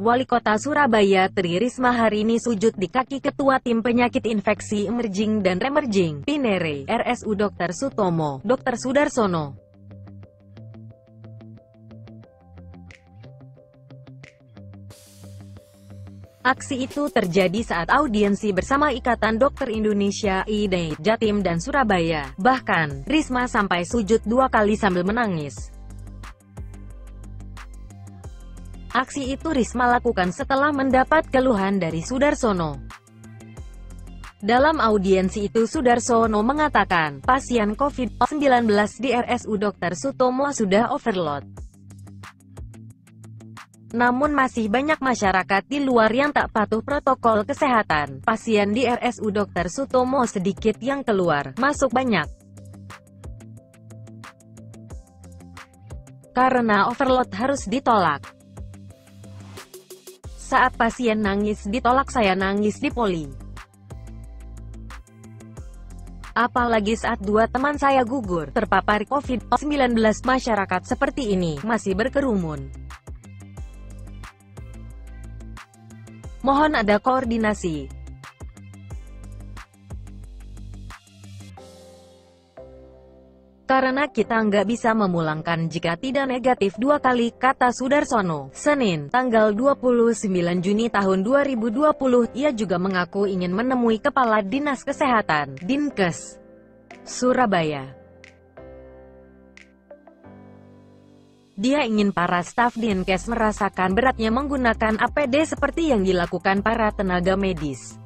Wali Kota Surabaya Tri Risma hari ini sujud di kaki Ketua Tim Penyakit Infeksi Emerging dan Remerging, Pinere, RSU Dr. Sutomo, Dr. Sudarsono. Aksi itu terjadi saat audiensi bersama Ikatan Dokter Indonesia, IDE, Jatim dan Surabaya. Bahkan, Risma sampai sujud dua kali sambil menangis. Aksi itu Risma lakukan setelah mendapat keluhan dari Sudarsono. Dalam audiensi itu Sudarsono mengatakan, pasien COVID-19 di RSU Dr. Sutomo sudah overload. Namun masih banyak masyarakat di luar yang tak patuh protokol kesehatan. Pasien di RSU Dr. Sutomo sedikit yang keluar, masuk banyak. Karena overload harus ditolak. Saat pasien nangis ditolak saya nangis di poli. Apalagi saat dua teman saya gugur, terpapar COVID-19 masyarakat seperti ini, masih berkerumun. Mohon ada koordinasi. Karena kita nggak bisa memulangkan jika tidak negatif dua kali, kata Sudarsono. Senin, tanggal 29 Juni tahun 2020, ia juga mengaku ingin menemui Kepala Dinas Kesehatan, Dinkes, Surabaya. Dia ingin para staf Dinkes merasakan beratnya menggunakan APD seperti yang dilakukan para tenaga medis.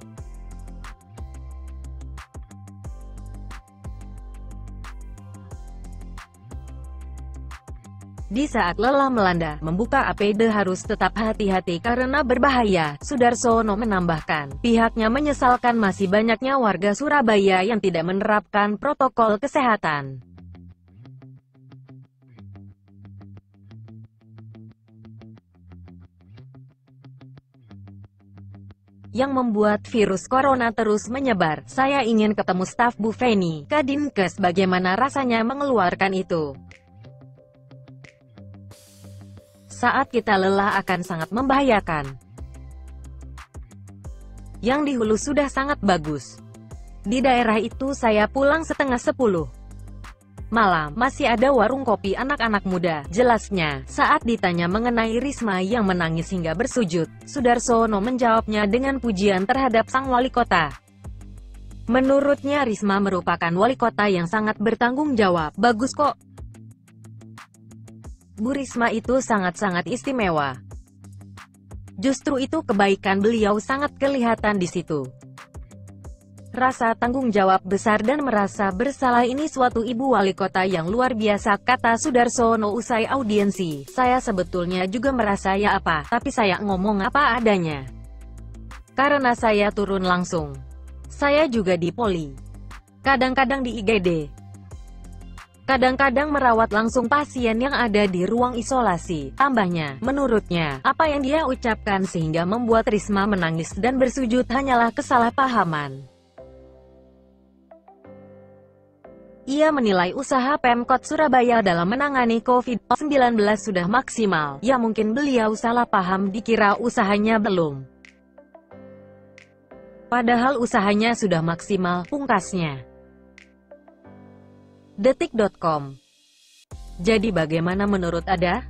Di saat lelah melanda, membuka APD harus tetap hati-hati karena berbahaya, Sudarsono menambahkan. Pihaknya menyesalkan masih banyaknya warga Surabaya yang tidak menerapkan protokol kesehatan. yang membuat virus corona terus menyebar. Saya ingin ketemu staf Bu Feni, Kadinkes bagaimana rasanya mengeluarkan itu. Saat kita lelah akan sangat membahayakan. Yang di hulu sudah sangat bagus. Di daerah itu saya pulang setengah sepuluh malam, masih ada warung kopi anak-anak muda. Jelasnya, saat ditanya mengenai Risma yang menangis hingga bersujud, Sudarsono menjawabnya dengan pujian terhadap sang wali kota. Menurutnya Risma merupakan wali kota yang sangat bertanggung jawab. Bagus kok. Bu Risma itu sangat-sangat istimewa. Justru itu kebaikan beliau sangat kelihatan di situ. Rasa tanggung jawab besar dan merasa bersalah ini suatu ibu wali kota yang luar biasa, kata Sudarsono usai audiensi. Saya sebetulnya juga merasa ya apa, tapi saya ngomong apa adanya. Karena saya turun langsung. Saya juga di poli. Kadang-kadang di IGD. Kadang-kadang merawat langsung pasien yang ada di ruang isolasi. Tambahnya, menurutnya, apa yang dia ucapkan sehingga membuat Risma menangis dan bersujud hanyalah kesalahpahaman. Ia menilai usaha Pemkot Surabaya dalam menangani COVID-19 sudah maksimal. Ya mungkin beliau salah paham dikira usahanya belum. Padahal usahanya sudah maksimal, pungkasnya. Detik.com Jadi bagaimana menurut Anda?